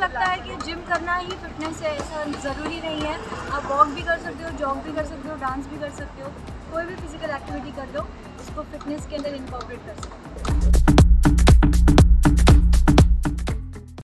लगता है कि जिम करना ही फिटनेस है, ऐसा ज़रूरी नहीं है। आप वॉक भी कर सकते हो जॉग भी कर सकते हो डांस भी कर सकते हो, कोई भी फ़िज़िकल एक्टिविटी कर लो उसको फिटनेस के अंदर इंकॉर्पोरेट कर सकते हो।